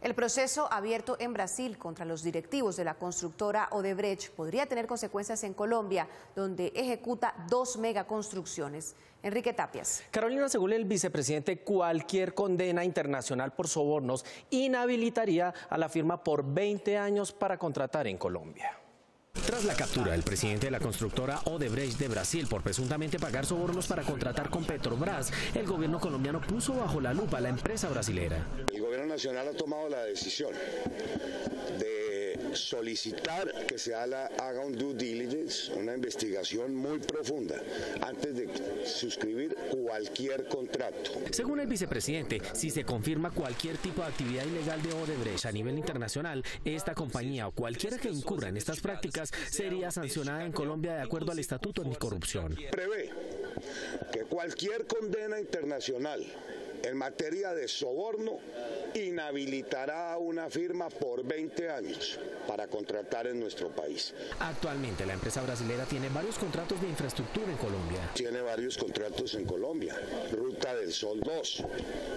El proceso abierto en Brasil contra los directivos de la constructora Odebrecht podría tener consecuencias en Colombia, donde ejecuta dos megaconstrucciones. Enrique Tapias. Carolina, según el vicepresidente, cualquier condena internacional por sobornos inhabilitaría a la firma por 20 años para contratar en Colombia. Tras la captura del presidente de la constructora Odebrecht de Brasil por presuntamente pagar sobornos para contratar con Petrobras, el gobierno colombiano puso bajo la lupa a la empresa brasilera. El gobierno nacional ha tomado la decisión de solicitar que se haga un due diligence, una investigación muy profunda, antes de suscribir cualquier contrato. Según el vicepresidente, si se confirma cualquier tipo de actividad ilegal de Odebrecht a nivel internacional, esta compañía o cualquiera que incurra en estas prácticas sería sancionada en Colombia de acuerdo al Estatuto Anticorrupción. Prevé que cualquier condena internacional en materia de soborno inhabilitará a una firma por 20 años para contratar en nuestro país. Actualmente la empresa brasilera tiene varios contratos de infraestructura en Colombia. Tiene varios contratos en Colombia. Ruta del Sol 2,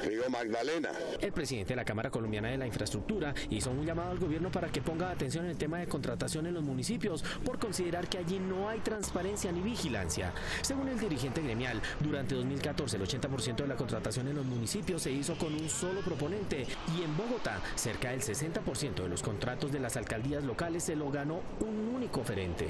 Río Magdalena. El presidente de la Cámara Colombiana de la Infraestructura hizo un llamado al gobierno para que ponga atención en el tema de contratación en los municipios por considerar que allí no hay transparencia ni vigilancia. Según el dirigente gremial, durante 2014 el 80% de la contratación en los municipios se hizo con un solo proponente y en Bogotá cerca del 60% de los contratos de las alcaldías locales se lo ganó un único oferente.